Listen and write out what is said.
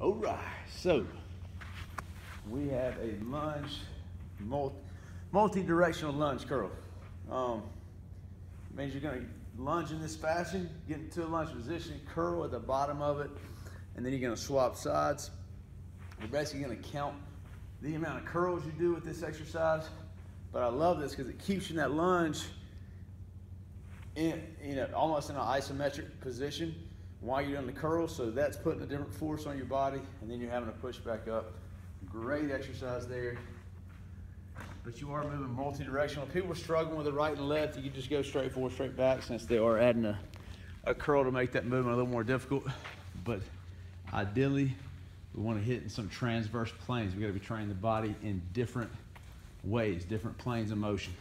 All right, so we have a lunge, multi, multi-directional lunge curl. Um, means you're gonna lunge in this fashion, get into a lunge position, curl at the bottom of it, and then you're gonna swap sides. You're basically gonna count the amount of curls you do with this exercise. But I love this because it keeps you in that lunge in, you know, almost in an isometric position while you're doing the curls. So that's putting a different force on your body, and then you're having to push back up. Great exercise there. But you are moving multi-directional. People are struggling with the right and left. You can just go straight forward, straight back, since they are adding a, a curl to make that movement a little more difficult. But ideally, we want to hit in some transverse planes. We got to be training the body in different ways, different planes of motion.